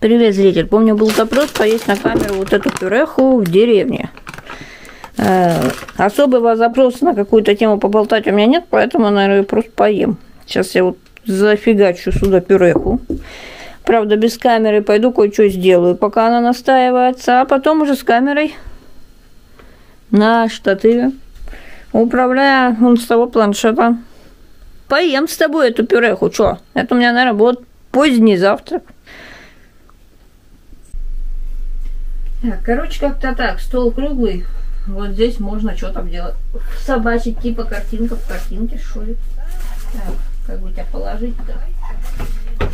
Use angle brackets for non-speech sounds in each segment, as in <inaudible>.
Привет, зритель. Помню, был запрос поесть на камеру вот эту пюреху в деревне. Э, особого запроса на какую-то тему поболтать у меня нет, поэтому, наверное, просто поем. Сейчас я вот зафигачу сюда пюреху. Правда, без камеры пойду кое-что сделаю, пока она настаивается, а потом уже с камерой на штатыве, управляя он с того планшета. Поем с тобой эту пюреху, что? Это у меня, наверное, будет поздний завтрак. Так, короче, как-то так, стол круглый. Вот здесь можно что-то делать. Собачить, типа картинка в картинке, что ли. Так, как бы тебя положить-то,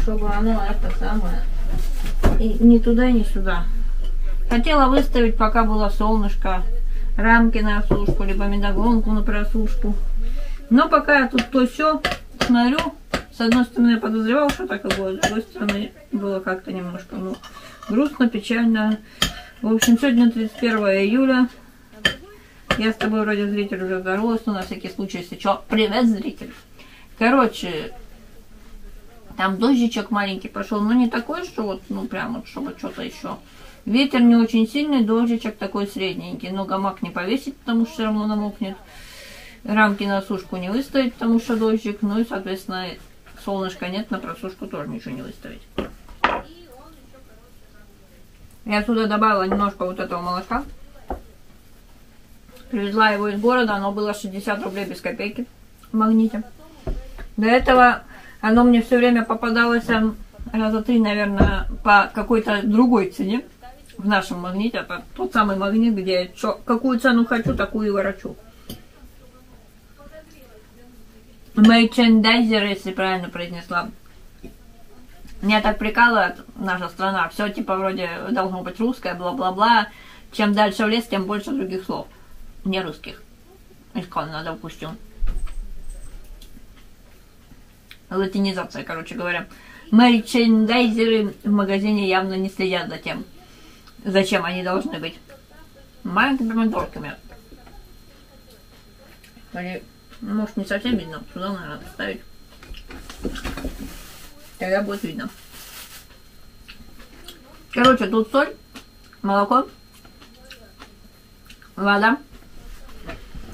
чтобы оно это самое, и не туда, не сюда. Хотела выставить, пока было солнышко, рамки на осушку, либо медогонку на просушку. Но пока я тут то все смотрю, с одной стороны я подозревала, что так и будет, с другой стороны было как-то немножко ну, грустно, печально. В общем, сегодня 31 июля. Я с тобой вроде зритель уже здоровалась, но на всякий случай, если что, привет, зритель. Короче, там дождичек маленький пошел, но не такой, что вот, ну прям вот, чтобы что-то еще. Ветер не очень сильный, дождичек такой средненький, но гамак не повесить, потому что все равно намокнет. Рамки на сушку не выставить, потому что дождик, ну и, соответственно, солнышка нет, на просушку тоже ничего не выставить. Я сюда добавила немножко вот этого молока. Привезла его из города, оно было 60 рублей без копейки в магните. До этого оно мне все время попадалось раза три, наверное, по какой-то другой цене в нашем магните. Это тот самый магнит, где я чё, какую цену хочу, такую и ворочу. Мерчендайзер, если правильно произнесла. Меня так прикалывает наша страна. Все типа вроде должно быть русское, бла-бла-бла. Чем дальше в лес, тем больше других слов. Не русских. Исконно, допустим. Латинизация, короче говоря. Мерчендайзеры в магазине явно не следят за тем, зачем они должны быть. Маленькими помидорками. Или, может, не совсем видно. Сюда, наверное, ставить. Тогда будет видно. Короче, тут соль, молоко, вода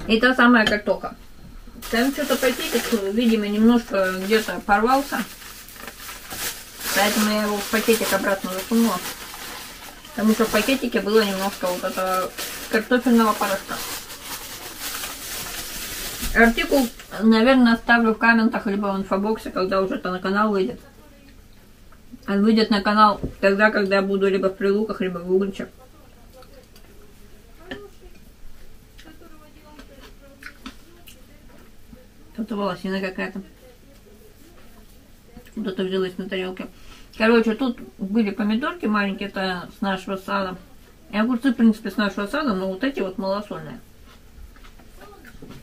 и та самая картоха. Там что-то пакетик, видимо, немножко где-то порвался. Поэтому я его в пакетик обратно засунула. Потому что в пакетике было немножко вот этого картофельного порошка. Артикул, наверное, оставлю в комментах, либо в инфобоксе, когда уже это на канал выйдет. Он выйдет на канал тогда, когда я буду либо в Прилуках, либо в Угличах. Тут волосина какая-то. Кто-то взялась на тарелке. Короче, тут были помидорки маленькие, это с нашего сада. И огурцы, в принципе, с нашего сада, но вот эти вот малосольные.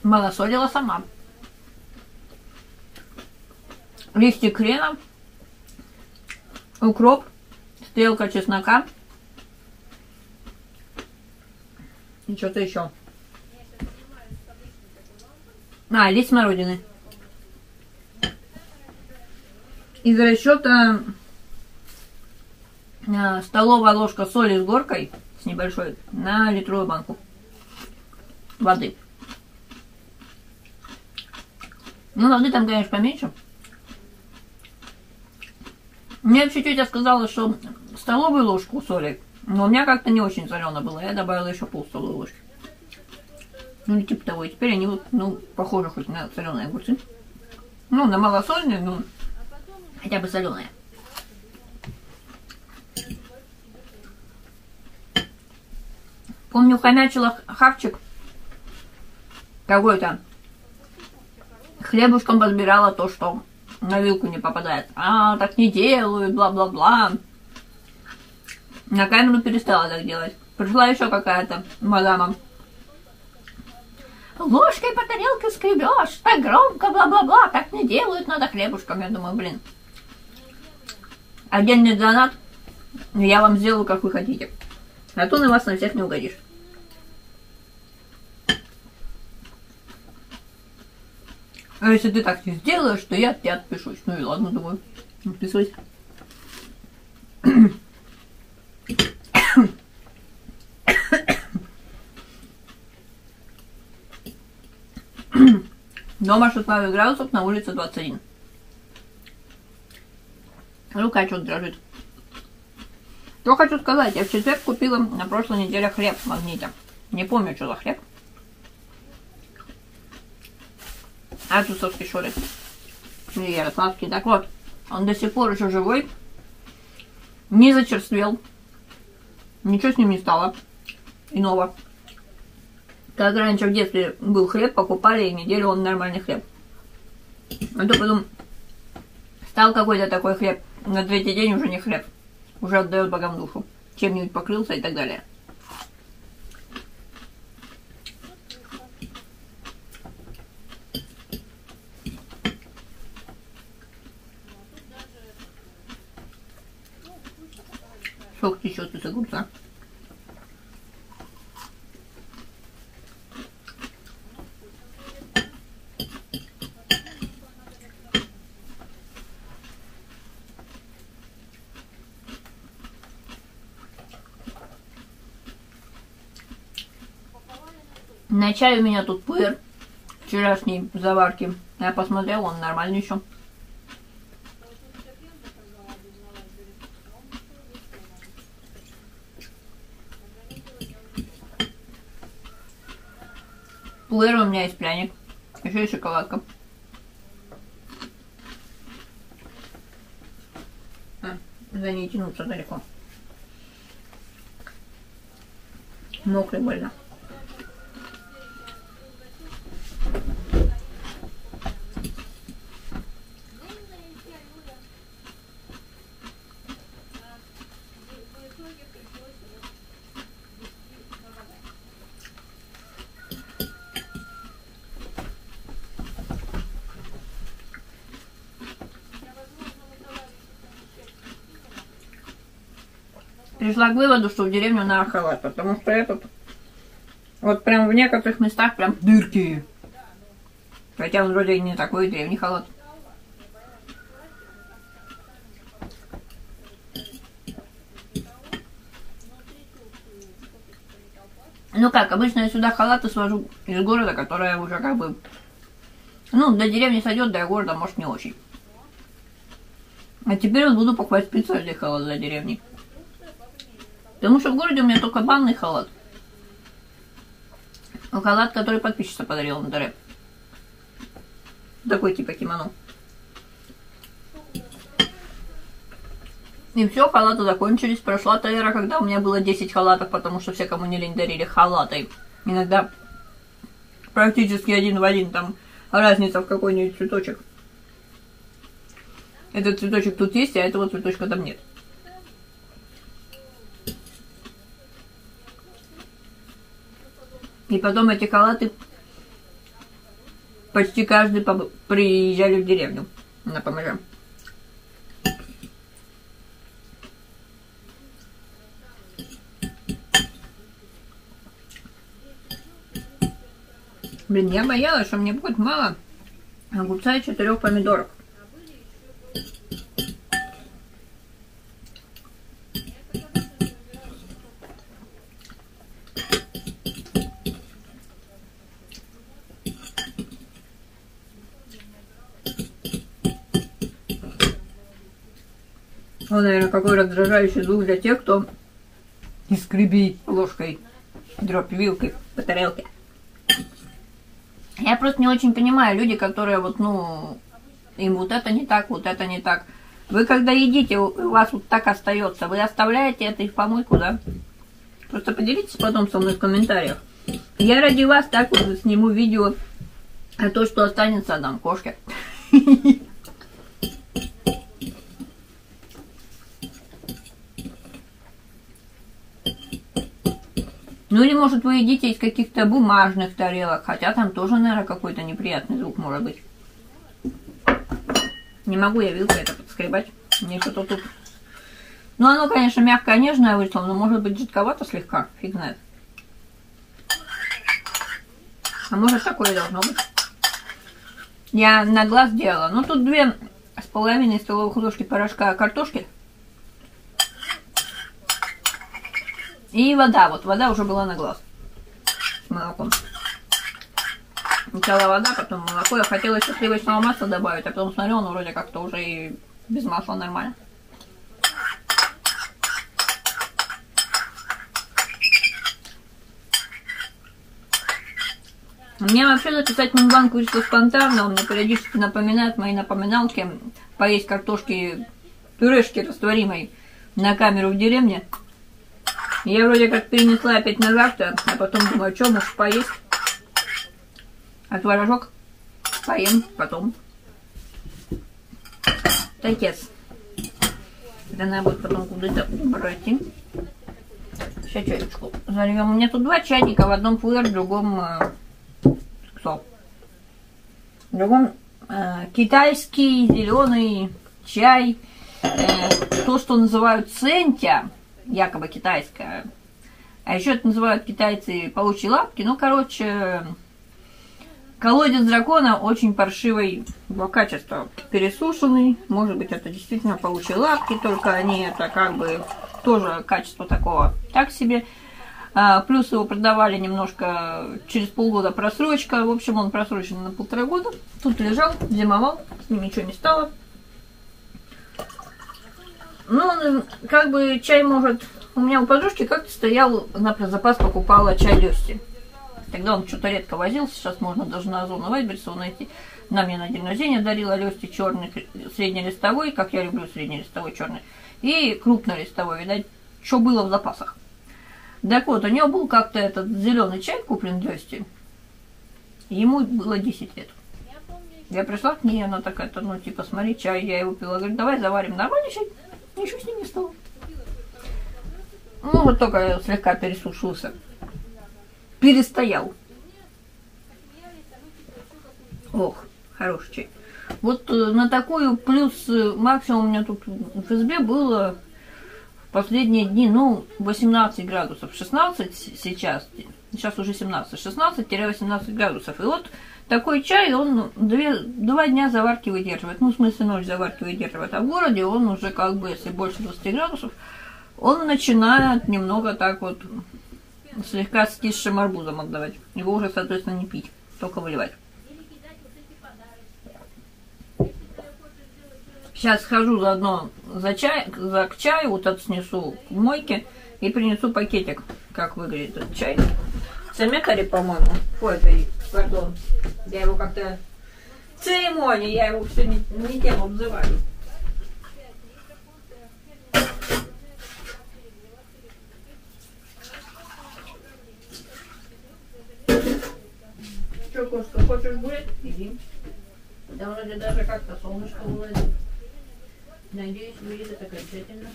Малосолила сама. Листик хрена укроп, стрелка чеснока и что-то еще. А, лист смородины. Из расчета а, столовая ложка соли с горкой, с небольшой, на литровую банку воды. Ну, воды там, конечно, поменьше. Мне тетя сказала, что столовую ложку соли, но у меня как-то не очень солено было. Я добавила еще пол столовой ложки. Ну, типа того. И теперь они вот, ну, похожи хоть на соленые огурцы. Ну, на малосольные, ну, хотя бы соленые. Помню, хомячила хавчик какой-то. Хлебушком подбирала то, что на вилку не попадает. А, так не делают, бла-бла-бла. На камеру перестала так делать. Пришла еще какая-то мадама. Ложкой по тарелке скребешь, так громко, бла-бла-бла, так не делают, надо хлебушком. Я думаю, блин. Отдельный донат, я вам сделаю, как вы хотите. А то на вас на всех не угодишь. А если ты так не сделаешь, то я от тебя отпишусь. Ну и ладно, думаю, отписывайся. Дома 16 градусов, на улице 21. Рука что-то дрожит. Что хочу сказать, я в четверг купила на прошлой неделе хлеб в магните. Не помню, что за хлеб. Ацусовский шорик. Или ярославский. Так вот, он до сих пор еще живой. Не зачерствел. Ничего с ним не стало. Иного. Как раньше в детстве был хлеб, покупали, и неделю он нормальный хлеб. А то потом стал какой-то такой хлеб. На третий день уже не хлеб. Уже отдает богам душу. Чем-нибудь покрылся и так далее. Сок течет из огурца. На чай у меня тут пуэр вчерашней заварки. Я посмотрела, он нормальный еще. Пуэр у меня есть пряник. Еще и шоколадка. А, за ней тянуться далеко. Мокрый больно. Пришла к выводу, что в деревню надо халат, потому что этот вот прям в некоторых местах прям дырки. Хотя он вроде не такой древний халат. Ну как, обычно я сюда халаты свожу из города, которая уже как бы... Ну, до деревни сойдет, до города, может, не очень. А теперь вот буду покупать специальный халат для деревни. Потому что в городе у меня только банный халат. Халат, который подписчица подарила на. Такой типа кимоно. И все, халаты закончились. Прошла та когда у меня было 10 халатов, потому что все, кому не лень, дарили халаты. Иногда практически один в один там разница в какой-нибудь цветочек. Этот цветочек тут есть, а этого цветочка там нет. И потом эти халаты почти каждый приезжали в деревню на помощь. Блин, я боялась, что мне будет мало огурца и четырех помидоров. Он, наверное, какой раздражающий звук для тех, кто не скребит ложкой, дробь вилкой по тарелке. Я просто не очень понимаю, люди, которые вот, ну, им вот это не так, вот это не так. Вы когда едите, у вас вот так остается, вы оставляете это и в помойку, да? Просто поделитесь потом со мной в комментариях. Я ради вас так вот сниму видео, а то, что останется, отдам кошке. <laughs> Ну или, может, вы едите из каких-то бумажных тарелок, хотя там тоже, наверное, какой-то неприятный звук может быть. Не могу я вилкой это подскребать. Мне что-то тут... Ну, оно, конечно, мягкое, нежное вышло, но может быть жидковато слегка. Фиг знает. А может, такое должно быть. Я на глаз делала. Ну, тут две с половиной столовых ложки порошка картошки. И вода, вот вода уже была на глаз с молоком. Сначала вода, потом молоко. Я хотела еще сливочного масла добавить, а потом смотрю, он вроде как-то уже и без масла нормально. Мне вообще записать Мунбанк вышло спонтанно, он мне периодически напоминает мои напоминалки поесть картошки, пюрешки растворимой на камеру в деревне. Я вроде как перенесла опять на завтра, а потом думаю, что, может поесть? А творожок поем потом. Такец. Это надо будет потом куда-то убрать. Сейчас чайку зальем. У меня тут два чайника, в одном флэр, в другом э, кто? В другом э, китайский зеленый чай, э, то, что называют центя, якобы китайская. А еще это называют китайцы паучьи лапки. Ну, короче, колодец дракона очень паршивой качества. Пересушенный, может быть, это действительно паучьи лапки, только они это как бы тоже качество такого так себе. А, плюс его продавали немножко через полгода просрочка. В общем, он просрочен на полтора года. Тут лежал, зимовал, с ним ничего не стало. Ну, как бы чай может... У меня у подружки как-то стоял, на запас покупала чай Лёсти. Тогда он что-то редко возился, сейчас можно даже на Озону Вайберса найти. На мне на день рождения дарила Лёсти черный среднелистовой, как я люблю среднелистовой черный, и крупнолистовой, видать, что было в запасах. Так вот, у него был как-то этот зеленый чай куплен Лёсти. Ему было 10 лет. Я пришла к ней, она такая, ну, типа, смотри, чай, я его пила. Говорит, давай заварим нормальный чай. Ничего с ним не стало. Ну, вот только слегка пересушился. Перестоял. Ох, хороший чай. Вот э, на такую плюс э, максимум у меня тут в ФСБ было в последние дни, ну, 18 градусов. 16 сейчас, сейчас уже 17, 16-18 градусов. И вот такой чай, он две, два дня заварки выдерживает. Ну, в смысле, ночь заварки выдерживает. А в городе он уже как бы, если больше 20 градусов, он начинает немного так вот слегка скисшим арбузом отдавать. Его уже, соответственно, не пить, только выливать. Сейчас схожу заодно за чай, за к чаю, вот отснесу в мойке и принесу пакетик, как выглядит этот чай. Цемекари, по-моему. Ой, это, пардон. Я его как-то... Церемония, я его все не, не тем обзываю. Что, кошка, хочешь будет? Иди. Да вроде даже как-то солнышко вылазит. Надеюсь, выйдет окончательно.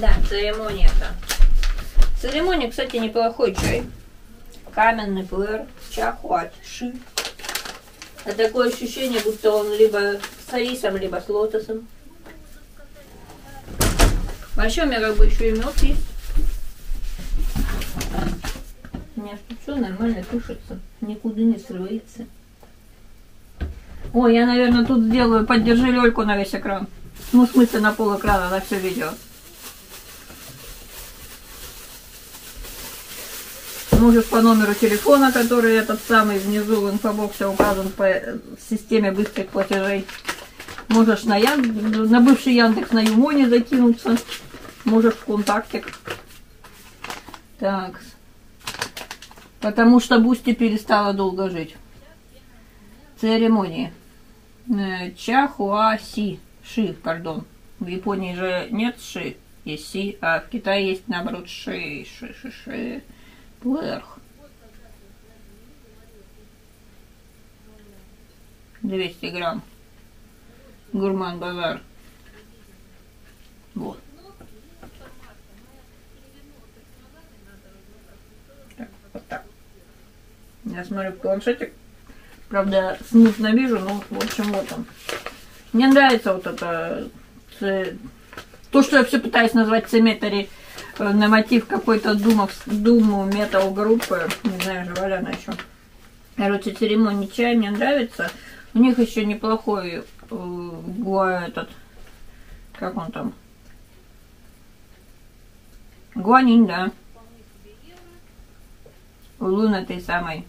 Да, церемония-то. Церемония, кстати, неплохой чай. Каменный пуэр, чахуатши. А такое ощущение, будто он либо с рисом, либо с лотосом. Вообще у меня как бы еще и мед есть. У тут все нормально тушится, никуда не срывается. Ой, я, наверное, тут сделаю поддержи лёльку на весь экран. Ну, в смысле, на пол экрана, на все видео. Можешь по номеру телефона, который этот самый внизу в инфобоксе указан по системе быстрых платежей. Можешь на, Ян... на бывший Яндекс на Юмоне закинуться. Можешь в контакте. Так. Потому что Бусти перестала долго жить. Церемонии. Э, Чахуаси. Ши, пардон. В Японии же нет ши, есть си, а в Китае есть наоборот ши, ши, ши, ши. Вверх. 200 грамм. Гурман базар. Вот. Так, вот так. Я смотрю планшетик. Правда, смутно вижу, но в общем вот он. Мне нравится вот это то, что я все пытаюсь назвать цеметари на мотив какой-то думов, думу метал группы. Не знаю, жива ли она еще. Короче, церемония чая мне нравится. У них еще неплохой э, этот, как он там, Гуанин, да. Лун этой самой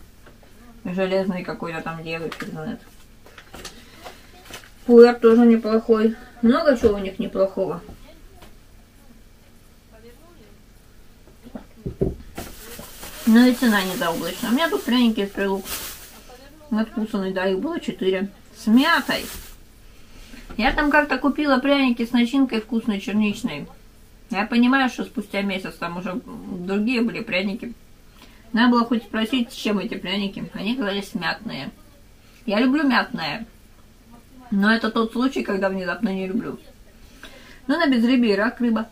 железной какой-то там девы, фиг знает. Пуэр тоже неплохой. Много чего у них неплохого. Ну и цена не заоблачная. У меня тут пряники из прилук. Надкусанный, да, их было 4. С мятой. Я там как-то купила пряники с начинкой вкусной черничной. Я понимаю, что спустя месяц там уже другие были пряники. Надо было хоть спросить, с чем эти пряники. Они казались мятные. Я люблю мятное. Но это тот случай, когда внезапно не люблю. Ну, на безрыбье рак, рыба.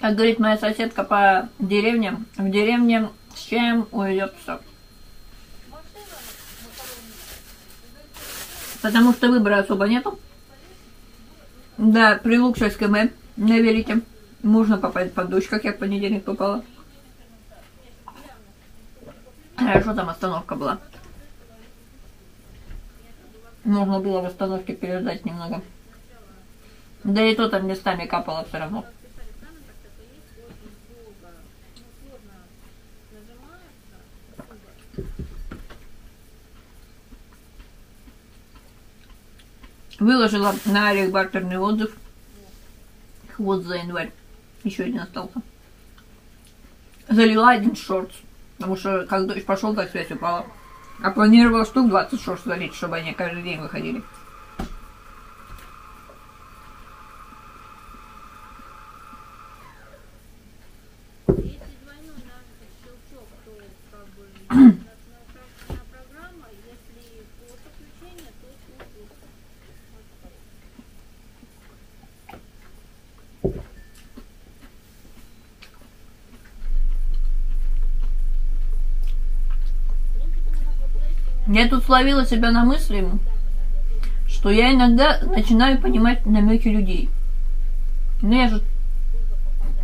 Как говорит моя соседка по деревне, в деревне с чаем уйдет все. Потому что выбора особо нету. Да, прилук 6 км на велике. Можно попасть под дождь, как я в понедельник попала. Хорошо, там остановка была. Можно было в остановке переждать немного. Да и то там местами капало все равно. Выложила на Арих бартерный отзыв. Хвост за январь. Еще один остался. Залила один шорт. Потому что как дождь пошел, так связь упала. А планировала штук 20 шорт залить, чтобы они каждый день выходили. Я тут словила себя на мысли, что я иногда начинаю понимать намеки людей. Ну я же...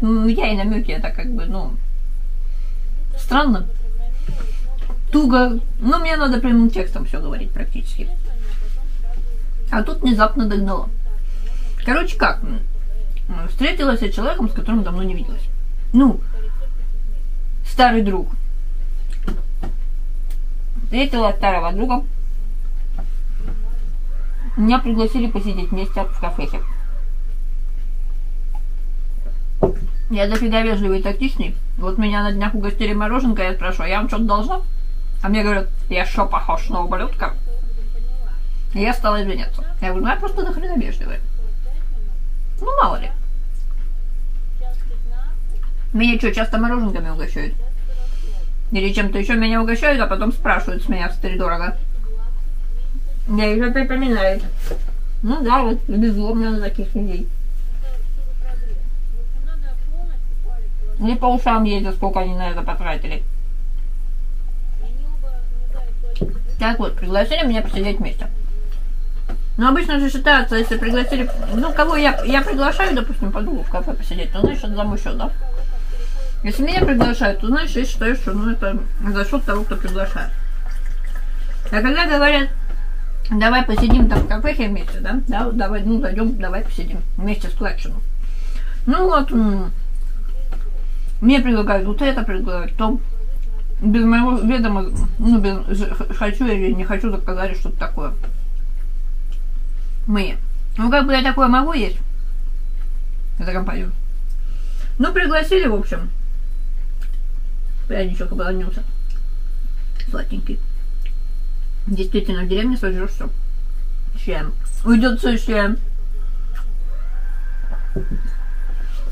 Ну, я и намеки, это как бы, ну... Странно. Туго. Ну, мне надо прямым текстом все говорить практически. А тут внезапно догнала. Короче, как? Встретилась я с человеком, с которым давно не виделась. Ну, старый друг. Встретила старого друга. Меня пригласили посидеть вместе в кафехе. Я дофига вежливый и тактичный. Вот меня на днях угостили мороженка, я спрашиваю, я вам что-то должна? А мне говорят, я что, похож на ублюдка? И я стала извиняться. Я говорю, ну я просто нахрена вежливая. Ну, мало ли. Меня что, часто мороженками угощают? Или чем-то еще меня угощают, а потом спрашивают с меня втридорого. Я их опять поминаю. Ну да, вот везло мне на таких людей. Не по ушам ездят, сколько они на это потратили. Так вот, пригласили меня посидеть вместе. Но обычно же считается, если пригласили, ну, кого я, я приглашаю, допустим, подругу в кафе посидеть, то значит, за мой счет, да? Если меня приглашают, то значит, я считаю, что ну, это за счет того, кто приглашает. А когда говорят, давай посидим там в кафе вместе, да, да, давай, ну, зайдем, давай посидим вместе с Клатчином. Ну вот, мне предлагают вот это, предлагают то. Без моего ведома, ну, без, хочу или не хочу, заказали что-то такое. Мы. Ну, как бы я такое могу есть за компанию. Ну, пригласили, в общем пряничок обломился. Сладенький. Действительно, в деревне сожрешь все. Чем? Уйдет все чем.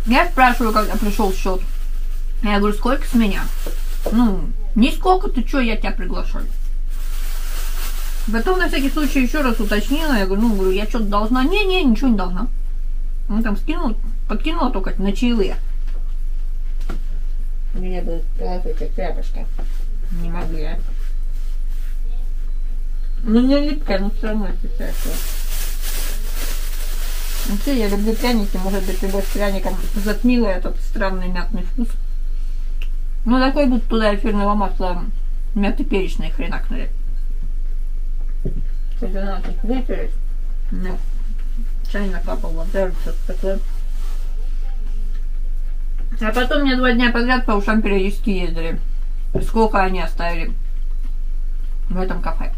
Я спрашиваю, когда пришел счет. Я говорю, сколько с меня? Ну, не сколько, ты что, я тебя приглашаю. Потом на всякий случай еще раз уточнила. Я говорю, ну, говорю, я что-то должна. Не-не, ничего не должна. Он там скинул, подкинула только на чаевые. У меня был полосочек рядышком. Не могу я. Ну, не липкая, но все равно ощущается. Вообще, я люблю пряники, может быть, любовь к пряникам затмила этот странный мятный вкус. Ну, такой будет туда эфирного масла мяты перечные хренакнули. Это надо вытереть. На чай накапал, вот даже что-то такое. А потом мне два дня подряд по ушам периодически ездили. Сколько они оставили в этом кафе.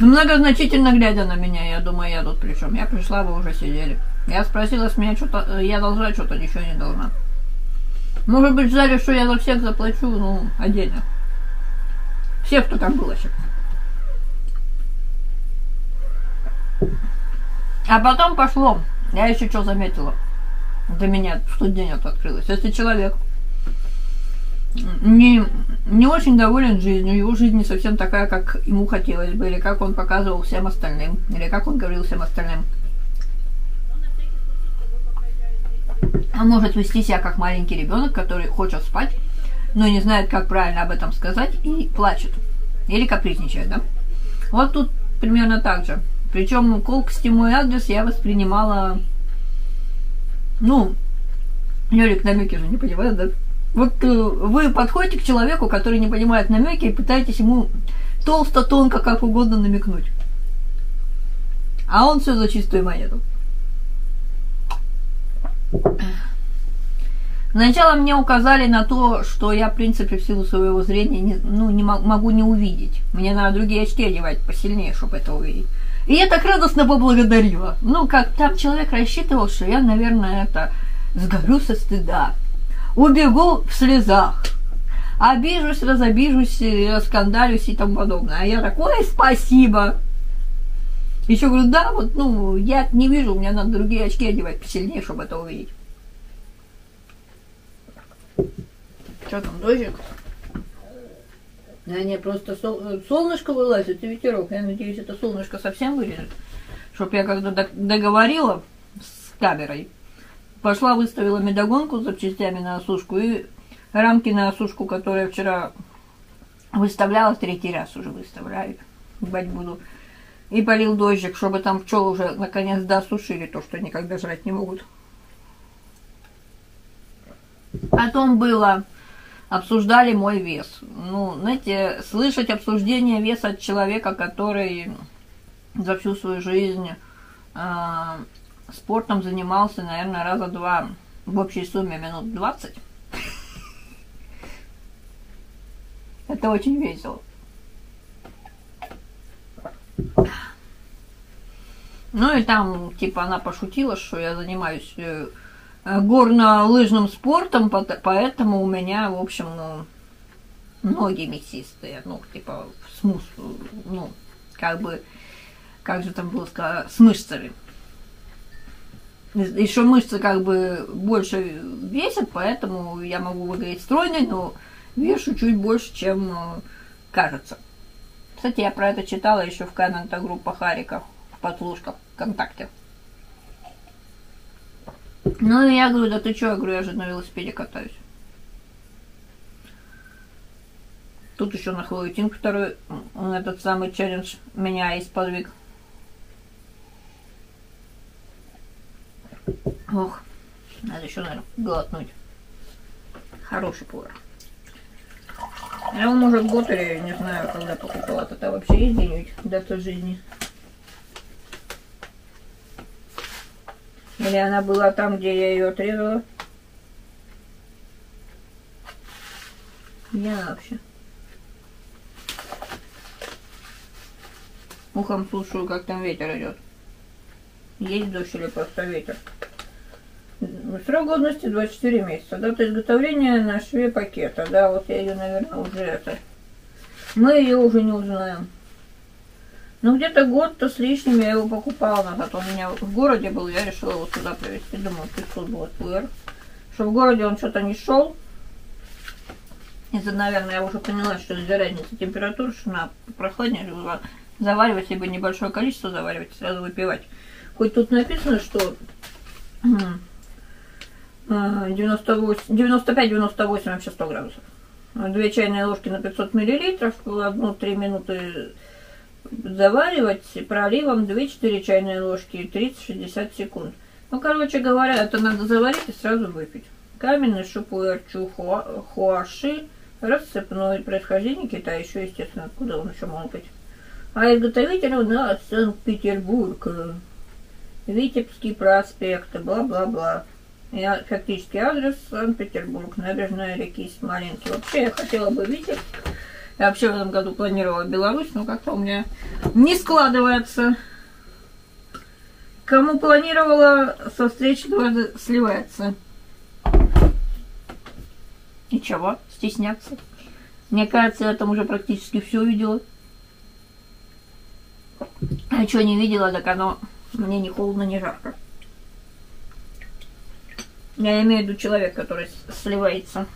Многозначительно глядя на меня, я думаю, я тут при чем? Я пришла, вы уже сидели. Я спросила с меня что-то, я должна что-то, ничего не должна. Может быть, ждали, что я за всех заплачу, ну, отдельно. Всех, кто там был еще. А потом пошло. Я еще что заметила. Для меня в тот день это открылось. Если человек не, не очень доволен жизнью, его жизнь не совсем такая, как ему хотелось бы, или как он показывал всем остальным, или как он говорил всем остальным. Он может вести себя как маленький ребенок, который хочет спать, но не знает, как правильно об этом сказать, и плачет. Или капризничает, да? Вот тут примерно так же. Причем колкости мой адрес я воспринимала, ну, Лёрик намеки же не понимает, да? Вот э, вы подходите к человеку, который не понимает намеки, и пытаетесь ему толсто, тонко, как угодно намекнуть. А он все за чистую монету. Сначала мне указали на то, что я, в принципе, в силу своего зрения не, ну, не могу не увидеть. Мне надо другие очки одевать посильнее, чтобы это увидеть. И я так радостно поблагодарила. Ну, как там человек рассчитывал, что я, наверное, это сгорю со стыда убегу в слезах. Обижусь, разобижусь, раскандалюсь и тому подобное. А я такой, спасибо. Еще говорю, да, вот, ну, я не вижу, меня надо другие очки одевать посильнее, чтобы это увидеть. Что там, дождик? Да не, просто сол... солнышко вылазит и ветерок. Я надеюсь, это солнышко совсем вылезет. Чтоб я когда договорила с камерой, пошла, выставила медогонку с запчастями на осушку и рамки на осушку, которые вчера выставляла, третий раз уже выставляю, бать буду. И полил дождик, чтобы там пчел уже наконец досушили то, что никогда жрать не могут. Потом было, обсуждали мой вес. Ну, знаете, слышать обсуждение веса от человека, который за всю свою жизнь э, спортом занимался, наверное, раза два в общей сумме минут 20. <laughs> Это очень весело. Ну и там, типа, она пошутила, что я занимаюсь э, горно-лыжным спортом, поэтому у меня, в общем, ну, ноги мясистые, ну, типа, с мус, ну, как бы, как же там было сказано, с мышцами еще мышцы как бы больше весят, поэтому я могу выглядеть стройной, но вешу чуть больше, чем э, кажется. Кстати, я про это читала еще в комментах группа Хариков, в подслушках ВКонтакте. Ну, и я говорю, да ты что, я говорю, я же на велосипеде катаюсь. Тут еще на Хэллоуин второй, этот самый челлендж меня из подвиг Ох, надо еще, наверное, глотнуть. Хороший повар. Я его, может, год или не знаю, когда покупала. Это вообще есть где-нибудь дата жизни? Или она была там, где я ее отрезала? Где она вообще? Ухом слушаю, как там ветер идет. Есть дождь или просто ветер? Срок годности 24 месяца. Дата изготовления на шве пакета. Да, вот я ее, наверное, уже это... Мы ее уже не узнаем. Ну, где-то год-то с лишним я его покупала. Он у меня в городе был, я решила его сюда привезти. Думаю, 500 будет ПР. Что в городе он что-то не шел. Из-за, наверное, я уже поняла, что из-за разницы температуры, что на прохладнее заваривать, либо небольшое количество заваривать, сразу выпивать. Хоть тут написано, что 95-98 вообще 100 градусов. Две чайные ложки на 500 миллилитров, одну-три минуты заваривать, проливом 2-4 чайные ложки, 30-60 секунд. Ну, короче говоря, это надо заварить и сразу выпить. Каменный шупуэр чухуаши рассыпной, происхождение Китая, еще, естественно, откуда он еще мог быть. А изготовитель у нас Санкт-Петербург, Витебский проспект, бла-бла-бла. Я фактически адрес Санкт-Петербург, набережная реки Смоленки. Вообще я хотела бы Витебск. Я вообще в этом году планировала Беларусь, но как-то у меня не складывается. Кому планировала, со встречи дважды сливается. Ничего, стесняться. Мне кажется, я там уже практически все увидела. А что не видела, так оно мне не холодно, не жарко. Я имею в виду человек, который сливается.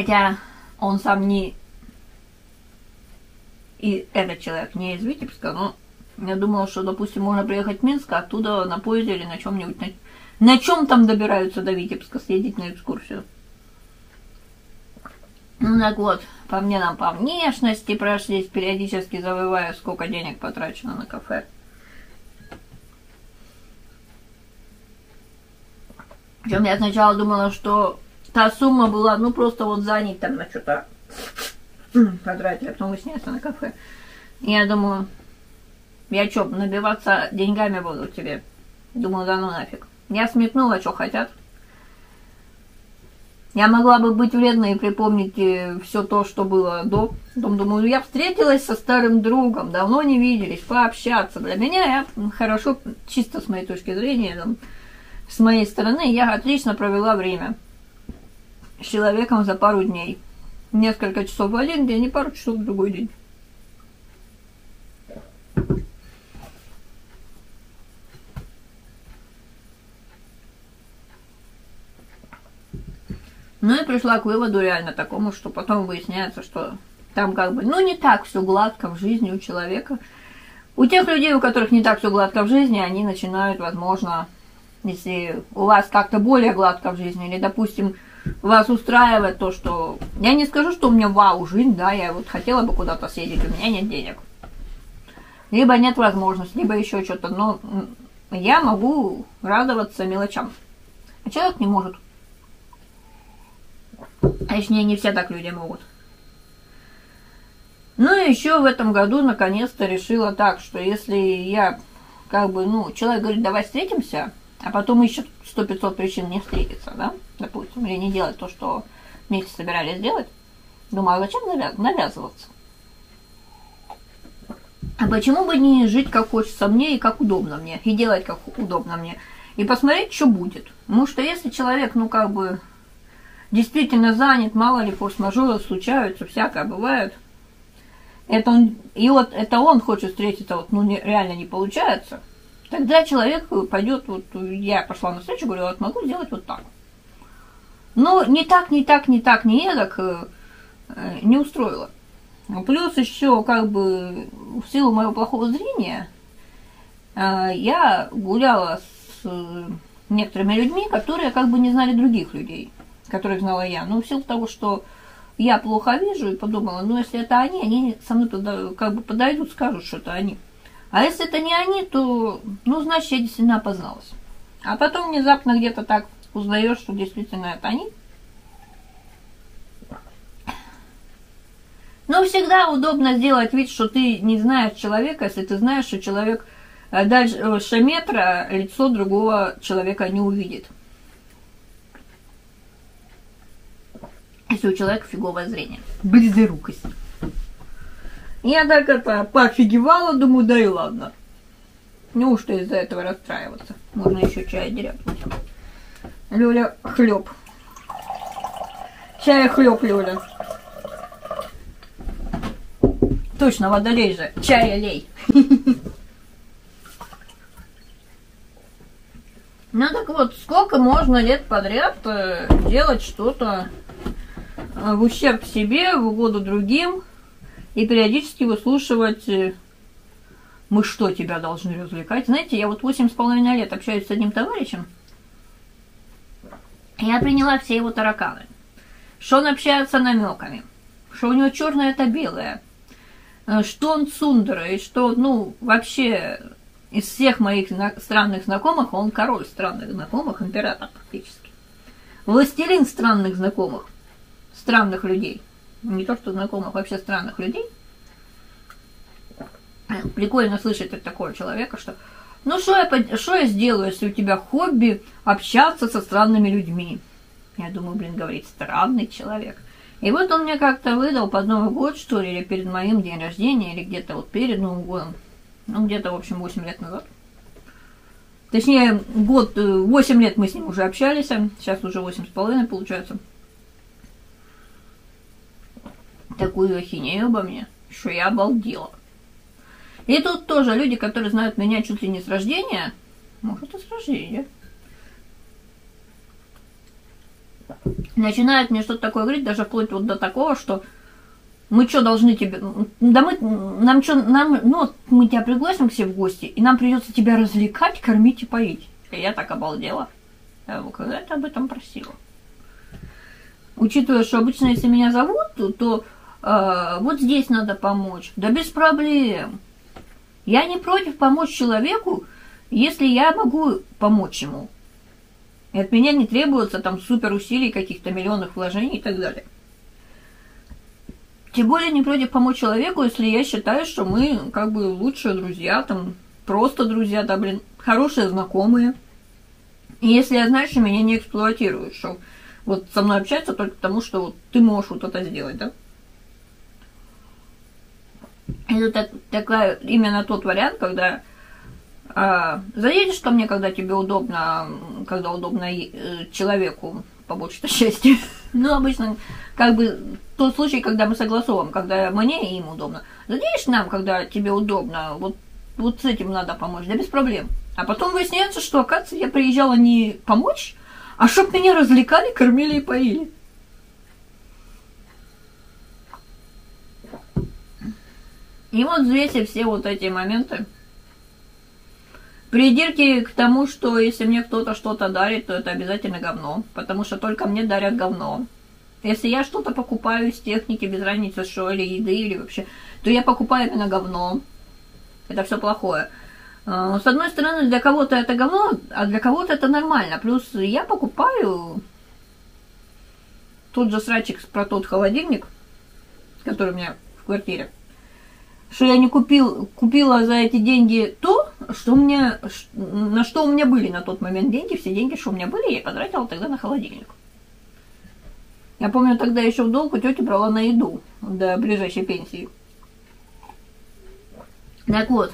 Хотя он сам не... И этот человек не из Витебска, но я думала, что, допустим, можно приехать в Минск, а оттуда на поезде или на чем-нибудь. На, на чем там добираются до Витебска, съездить на экскурсию. Ну так вот, по мне нам по внешности прошлись, периодически завывая, сколько денег потрачено на кафе. Причем я сначала думала, что та сумма была, ну, просто вот занять там на что-то потратили, <coughs> а потом выясняется на кафе. Я думаю, я что, набиваться деньгами буду тебе? Думаю, да ну нафиг. Я сметнула, что хотят. Я могла бы быть вредной и припомнить э, все то, что было до. Потом думаю, я встретилась со старым другом, давно не виделись, пообщаться. Для меня я хорошо, чисто с моей точки зрения, там, с моей стороны, я отлично провела время с человеком за пару дней. Несколько часов в один день и пару часов в другой день. Ну и пришла к выводу реально такому, что потом выясняется, что там как бы, ну не так все гладко в жизни у человека. У тех людей, у которых не так все гладко в жизни, они начинают, возможно, если у вас как-то более гладко в жизни, или, допустим, вас устраивает то, что... Я не скажу, что у меня вау, жизнь, да, я вот хотела бы куда-то съездить, у меня нет денег. Либо нет возможности, либо еще что-то, но я могу радоваться мелочам. А человек не может. Точнее, не все так люди могут. Ну и еще в этом году наконец-то решила так, что если я как бы, ну, человек говорит, давай встретимся, а потом ищет сто пятьсот причин не встретиться, да, допустим, или не делать то, что вместе собирались сделать, думаю, а зачем навязываться? А почему бы не жить как хочется мне и как удобно мне, и делать как удобно мне, и посмотреть, что будет. Потому что если человек, ну, как бы, действительно занят, мало ли форс-мажоры случаются, всякое бывает. Это он, и вот это он хочет встретиться, вот, ну, не, реально не получается. Тогда человек пойдет, вот я пошла на встречу, говорю, вот могу сделать вот так. Но не так, не так, не так, не эдак э, э, не устроило. Плюс еще, как бы, в силу моего плохого зрения, э, я гуляла с некоторыми людьми, которые как бы не знали других людей которых знала я. Но в силу того, что я плохо вижу, и подумала, ну, если это они, они со мной как бы подойдут, скажут, что это они. А если это не они, то, ну, значит, я действительно опозналась. А потом внезапно где-то так узнаешь, что действительно это они. Но всегда удобно сделать вид, что ты не знаешь человека, если ты знаешь, что человек э, дальше метра лицо другого человека не увидит. если у человека фиговое зрение. Близорукость. Я так это пофигевала, думаю, да и ладно. Неужто из-за этого расстраиваться? Можно еще чай дерябнуть. Люля, хлеб. Чай хлеб, Люля. Точно, водолей же. Чая лей. <laughs> Ну так вот, сколько можно лет подряд э, делать что-то Э, в ущерб себе, в угоду другим, и периодически выслушивать э, «Мы что, тебя должны развлекать?» Знаете, я вот восемь с половиной лет общаюсь с одним товарищем, я приняла все его тараканы. Что он общается намеками, что у него черное это белое, э, что он цундра, и что, ну, вообще из всех моих странных знакомых он король странных знакомых, император практически. Властелин странных знакомых, странных людей. Не то, что знакомых, вообще странных людей. Прикольно слышать от такого человека, что ну что я, что я сделаю, если у тебя хобби общаться со странными людьми? Я думаю, блин, говорит, странный человек. И вот он мне как-то выдал под Новый год, что ли, или перед моим день рождения, или где-то вот перед Новым годом. Ну, где-то, в общем, 8 лет назад. Точнее, год, 8 э, лет мы с ним уже общались, сейчас уже 8 с половиной получается. Такую ахинею обо мне, что я обалдела. И тут тоже люди, которые знают меня чуть ли не с рождения, может и с рождения, начинают мне что-то такое говорить, даже вплоть вот до такого, что мы что должны тебе, да мы, нам что, нам, ну, мы тебя пригласим к себе в гости, и нам придется тебя развлекать, кормить и поить. И я так обалдела. Я когда-то об этом просила. Учитывая, что обычно, если меня зовут, то, то э, вот здесь надо помочь. Да без проблем. Я не против помочь человеку, если я могу помочь ему. И от меня не требуется там супер усилий, каких-то миллионных вложений и так далее. Тем более не против помочь человеку, если я считаю, что мы как бы лучшие друзья, там просто друзья, да, блин, хорошие знакомые. И если я знаю, что меня не эксплуатируют, что вот со мной общаются только потому, что вот ты можешь вот это сделать, да? Это так, такая, именно тот вариант, когда а, заедешь ко мне, когда тебе удобно, когда удобно э, человеку помочь это счастье. <laughs> ну, обычно, как бы, тот случай, когда мы согласовываем, когда мне и им удобно. Заедешь нам, когда тебе удобно, вот, вот с этим надо помочь, да без проблем. А потом выясняется, что, оказывается, я приезжала не помочь, а чтоб меня развлекали, кормили и поили. И вот взвесив все вот эти моменты, придирки к тому, что если мне кто-то что-то дарит, то это обязательно говно, потому что только мне дарят говно. Если я что-то покупаю из техники, без разницы что, или еды, или вообще, то я покупаю именно говно. Это все плохое. А, с одной стороны, для кого-то это говно, а для кого-то это нормально. Плюс я покупаю тот же срачик про тот холодильник, который у меня в квартире что я не купил, купила за эти деньги то, что у меня, на что у меня были на тот момент деньги, все деньги, что у меня были, я потратила тогда на холодильник. Я помню, тогда еще в долг у тети брала на еду до ближайшей пенсии. Так вот,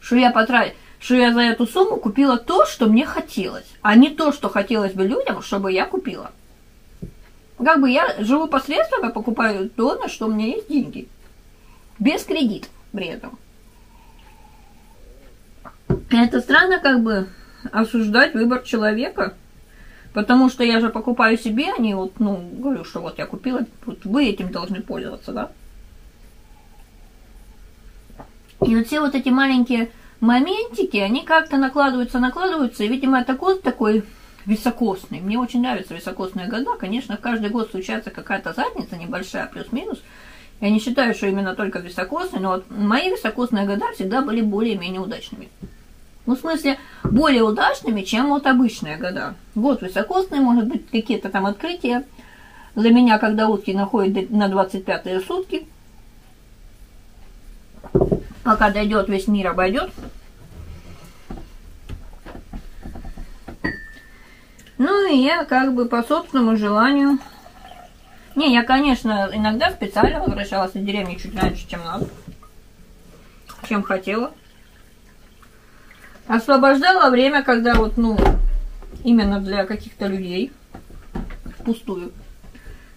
что я потратила, что я за эту сумму купила то, что мне хотелось, а не то, что хотелось бы людям, чтобы я купила. Как бы я живу посредством, я покупаю то, на что у меня есть деньги. Без кредитов этом. Это странно как бы осуждать выбор человека, потому что я же покупаю себе, а не вот, ну, говорю, что вот я купила, вот вы этим должны пользоваться, да? И вот все вот эти маленькие моментики, они как-то накладываются, накладываются, и, видимо, это год такой високосный. Мне очень нравятся високосные года. Конечно, каждый год случается какая-то задница небольшая, плюс-минус – я не считаю, что именно только високосные, но вот мои високосные года всегда были более-менее удачными. Ну, в смысле, более удачными, чем вот обычные года. Год високосный, может быть, какие-то там открытия. Для меня, когда утки находят на 25-е сутки, пока дойдет, весь мир обойдет. Ну и я как бы по собственному желанию не, я, конечно, иногда специально возвращалась из деревни чуть раньше, чем надо. Чем хотела. Освобождала время, когда вот, ну, именно для каких-то людей, пустую.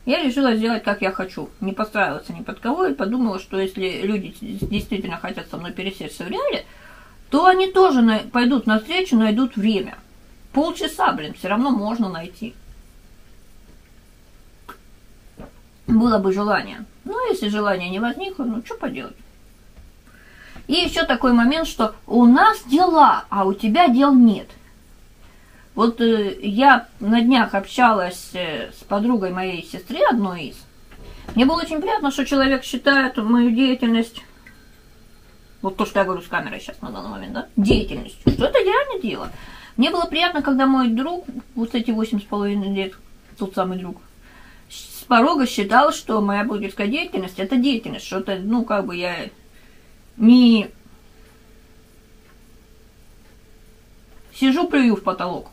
Я решила сделать, как я хочу. Не подстраиваться ни под кого. И подумала, что если люди действительно хотят со мной пересечься в реале, то они тоже пойдут навстречу, найдут время. Полчаса, блин, все равно можно найти. Было бы желание. Ну, если желание не возникло, ну, что поделать. И еще такой момент, что у нас дела, а у тебя дел нет. Вот э, я на днях общалась э, с подругой моей сестры, одной из. Мне было очень приятно, что человек считает мою деятельность Вот то, что я говорю с камерой сейчас на данный момент, да? Деятельностью. Что это реально дело. Мне было приятно, когда мой друг, вот эти восемь с половиной лет, тот самый друг, порога считал, что моя блогерская деятельность – это деятельность, что это, ну, как бы я не сижу, плюю в потолок.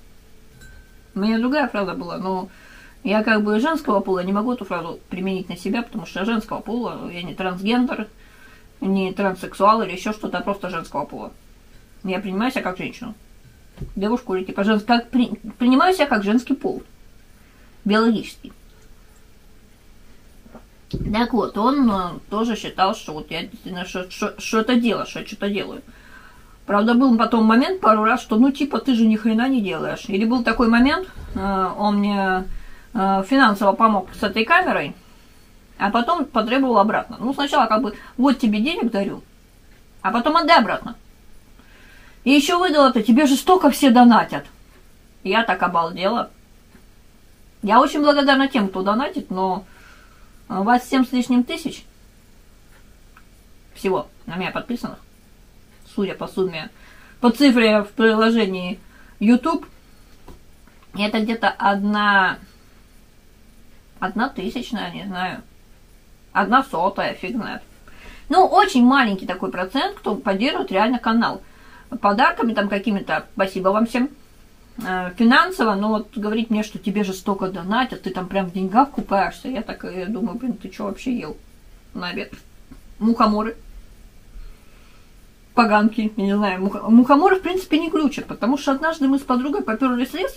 У меня другая фраза была, но я как бы женского пола не могу эту фразу применить на себя, потому что женского пола, я не трансгендер, не транссексуал или еще что-то, а просто женского пола. Я принимаю себя как женщину. Девушку или типа женский, как, при, принимаю себя как женский пол. Биологический. Так вот, он э, тоже считал, что вот я действительно что-то делаю, что я что-то делаю. Правда, был потом момент пару раз, что ну типа ты же ни хрена не делаешь. Или был такой момент, э, он мне э, финансово помог с этой камерой, а потом потребовал обратно. Ну, сначала как бы, вот тебе денег дарю, а потом отдай обратно. И еще выдал это, тебе же столько все донатят. Я так обалдела. Я очень благодарна тем, кто донатит, но у вас 7 с лишним тысяч всего на меня подписанных, судя по сумме, по цифре в приложении YouTube, это где-то одна, одна тысячная, не знаю, одна сотая, фиг знает. Ну, очень маленький такой процент, кто поддерживает реально канал. Подарками там какими-то, спасибо вам всем, финансово, но вот говорить мне, что тебе же столько донатят, ты там прям в деньгах купаешься, я так я думаю, блин, ты что вообще ел на обед? Мухоморы. Поганки, я не знаю, мух... мухоморы в принципе не глючат, потому что однажды мы с подругой поперлись в лес,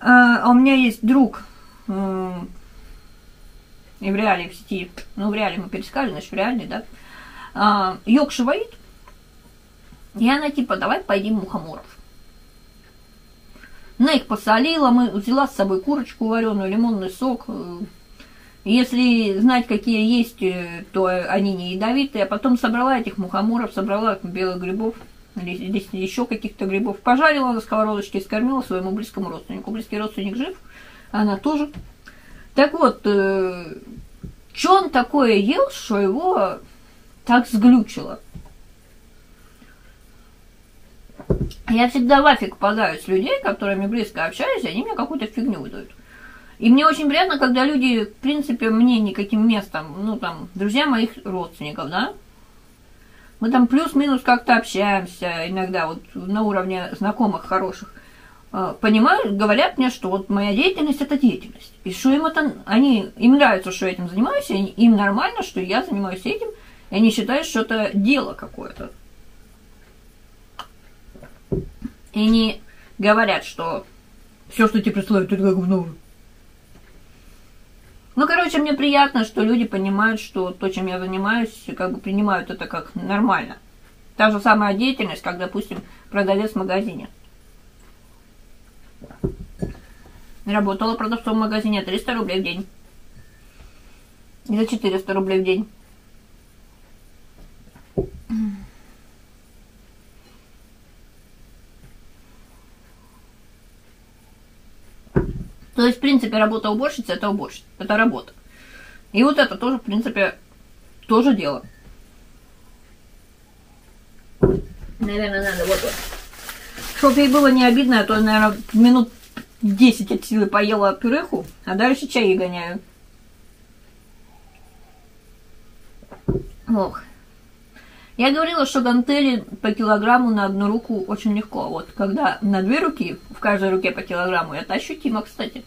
а, а у меня есть друг, и в реале в сети, ну в реале мы перескали, значит в реальной, да, а, Йоркшир воит, и она типа, давай поедим мухоморов. Она их посолила, мы взяла с собой курочку вареную, лимонный сок. Если знать, какие есть, э, то они не ядовитые. А потом собрала этих мухоморов, собрала белых грибов, еще каких-то грибов. Пожарила на сковородочке и скормила своему близкому родственнику. Близкий родственник жив, она тоже. Так вот, э, что он такое ел, что его так сглючило? Я всегда в афиг попадаю с людей, которыми близко общаюсь, и они мне какую-то фигню выдают. И мне очень приятно, когда люди, в принципе, мне никаким местом, ну, там, друзья моих родственников, да, мы там плюс-минус как-то общаемся иногда, вот на уровне знакомых хороших. А, понимают, говорят мне, что вот моя деятельность это деятельность. И что им это, они, им нравится, что я этим занимаюсь, и им нормально, что я занимаюсь этим, и они считают, что это дело какое-то. И не говорят, что все, что тебе присылают, это как в. Ну, короче, мне приятно, что люди понимают, что то, чем я занимаюсь, как бы принимают это как нормально. Та же самая деятельность, как, допустим, продавец в магазине. Работала продавцом в магазине 300 рублей в день. И за 400 рублей в день. То есть, в принципе, работа уборщицы – это уборщица, это работа. И вот это тоже, в принципе, тоже дело. Наверное, надо вот вот. Чтобы ей было не обидно, а то, наверное, минут 10 от силы поела пюреху, а дальше чай гоняю. Ох. Я говорила, что гантели по килограмму на одну руку очень легко. Вот когда на две руки, в каждой руке по килограмму, это ощутимо, кстати.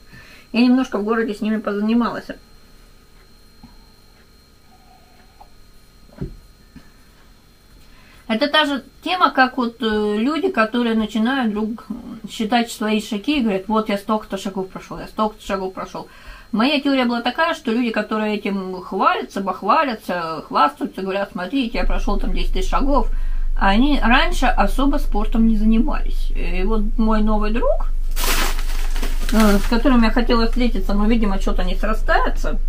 Я немножко в городе с ними позанималась. Это та же тема, как вот э, люди, которые начинают вдруг считать свои шаги и говорят, вот я столько-то шагов прошел, я столько-то шагов прошел. Моя теория была такая, что люди, которые этим хвалятся, бахвалятся, хвастаются, говорят, смотрите, я прошел там 10 тысяч шагов, они раньше особо спортом не занимались. И вот мой новый друг, э, с которым я хотела встретиться, но, видимо, что-то не срастается,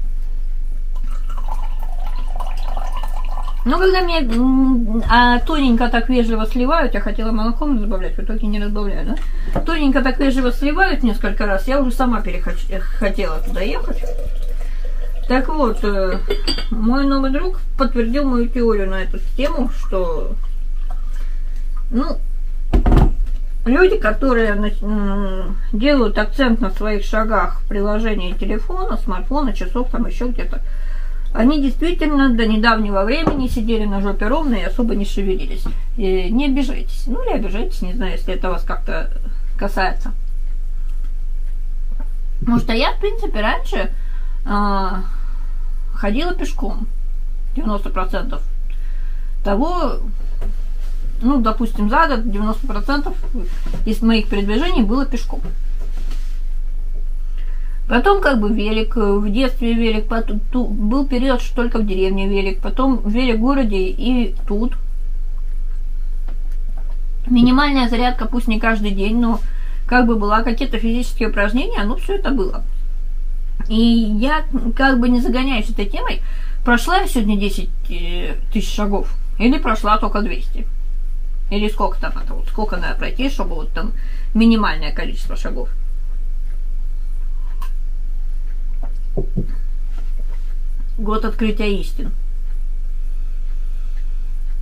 Ну, когда мне а, тоненько так вежливо сливают, я хотела молоком разбавлять, в итоге не разбавляю, да? Тоненько так вежливо сливают несколько раз, я уже сама перехотела туда ехать. Так вот, э, мой новый друг подтвердил мою теорию на эту тему, что, ну, люди, которые делают акцент на своих шагах в приложении телефона, смартфона, часов, там еще где-то, они действительно до недавнего времени сидели на жопе ровно и особо не шевелились. И не обижайтесь. Ну или обижайтесь, не знаю, если это вас как-то касается. Потому что я, в принципе, раньше э, ходила пешком. 90% того, ну, допустим, за год 90% из моих передвижений было пешком. Потом как бы велик, в детстве велик, потом, ту, был период, что только в деревне велик, потом велик в городе и тут. Минимальная зарядка, пусть не каждый день, но как бы была какие-то физические упражнения, ну все это было. И я как бы не загоняюсь этой темой, прошла я сегодня 10 э, тысяч шагов или прошла только 200. Или сколько там это, вот сколько надо пройти, чтобы вот там минимальное количество шагов. Год открытия истин.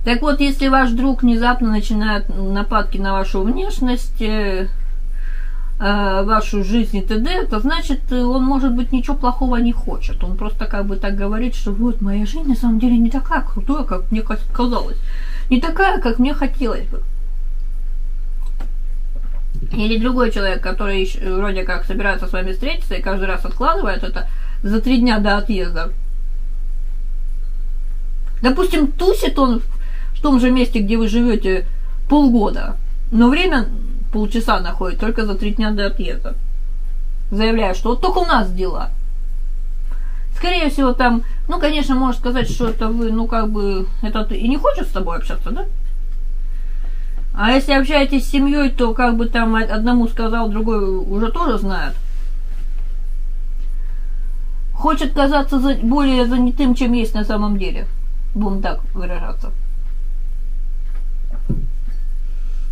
Так вот, если ваш друг внезапно начинает нападки на вашу внешность, э, э, вашу жизнь и т.д., то значит, он, может быть, ничего плохого не хочет. Он просто как бы так говорит, что вот, моя жизнь на самом деле не такая крутая, как мне казалось. Не такая, как мне хотелось бы. Или другой человек, который вроде как собирается с вами встретиться и каждый раз откладывает это за три дня до отъезда. Допустим, тусит он в том же месте, где вы живете полгода, но время полчаса находит только за три дня до отъезда. Заявляя, что вот только у нас дела. Скорее всего, там, ну, конечно, может сказать, что это вы, ну, как бы, этот и не хочет с тобой общаться, да? А если общаетесь с семьей, то как бы там одному сказал, другой уже тоже знает. Хочет казаться более занятым, чем есть на самом деле. Будем так выражаться.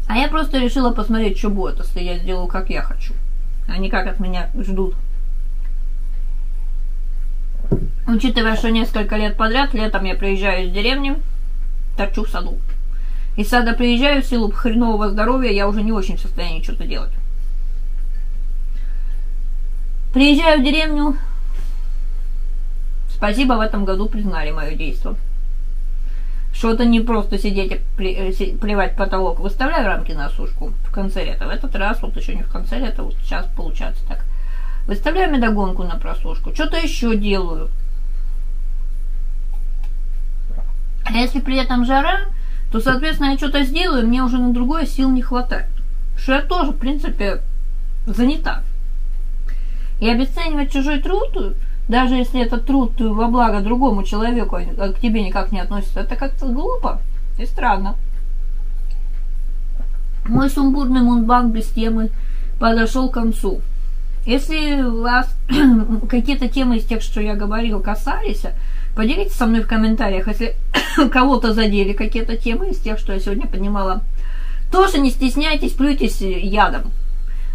А я просто решила посмотреть, что будет, если я сделаю, как я хочу, а не как от меня ждут. Учитывая, что несколько лет подряд, летом я приезжаю из деревни, торчу в саду. Из сада приезжаю, в силу хренового здоровья я уже не очень в состоянии что-то делать. Приезжаю в деревню. Спасибо, в этом году признали мое действие. Что это не просто сидеть и э, плевать потолок. Выставляю рамки на сушку в конце лета. В этот раз, вот еще не в конце лета, вот сейчас получается так. Выставляю медогонку на просушку. Что-то еще делаю. А если при этом жара, то, соответственно, я что-то сделаю, мне уже на другое сил не хватает. Что я тоже, в принципе, занята. И обесценивать чужой труд даже если этот труд во благо другому человеку а к тебе никак не относится, это как-то глупо и странно. Мой сумбурный мунбанк без темы подошел к концу. Если вас <clears throat> какие-то темы из тех, что я говорил, касались, поделитесь со мной в комментариях, если <clears throat> кого-то задели какие-то темы из тех, что я сегодня поднимала. Тоже не стесняйтесь, плюйтесь ядом.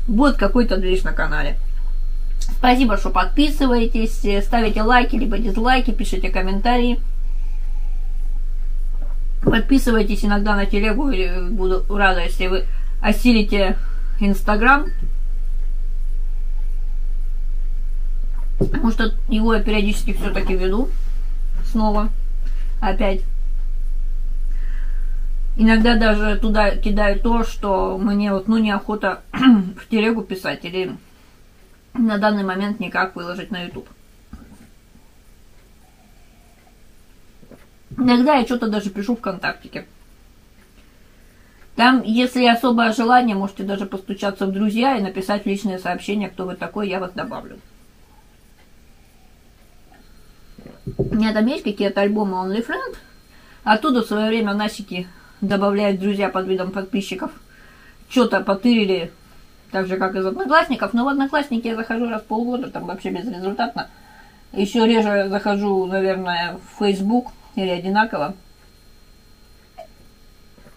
Будет какой-то движ на канале. Спасибо, что подписываетесь, э, ставите лайки, либо дизлайки, пишите комментарии. Подписывайтесь иногда на телегу, или буду рада, если вы осилите Инстаграм. Потому что его я периодически все-таки веду снова, опять. Иногда даже туда кидаю то, что мне вот ну неохота <clears throat> в телегу писать или на данный момент никак выложить на YouTube. Иногда я что-то даже пишу ВКонтактике. Там, если особое желание, можете даже постучаться в друзья и написать личное сообщение, кто вы такой, я вас добавлю. У меня там есть какие-то альбомы OnlyFriend. Оттуда в свое время Насики добавляют друзья под видом подписчиков. Что-то потырили так же, как из одноклассников. Но в одноклассники я захожу раз в полгода, там вообще безрезультатно. Еще реже захожу, наверное, в Facebook или одинаково.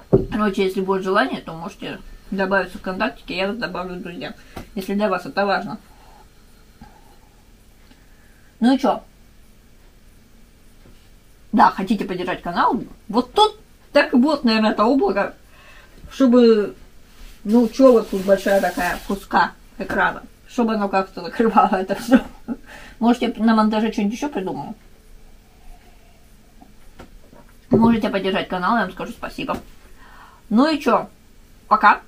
Короче, если будет желание, то можете добавиться в ВКонтактике, я вас добавлю в друзья. Если для вас это важно. Ну и что? да, хотите поддержать канал, вот тут так и будет, наверное, это облако, чтобы, ну, что вот тут большая такая куска экрана, чтобы оно как-то закрывало это все. Можете на монтаже что-нибудь еще придумаю. Можете поддержать канал, я вам скажу спасибо. Ну и что, пока.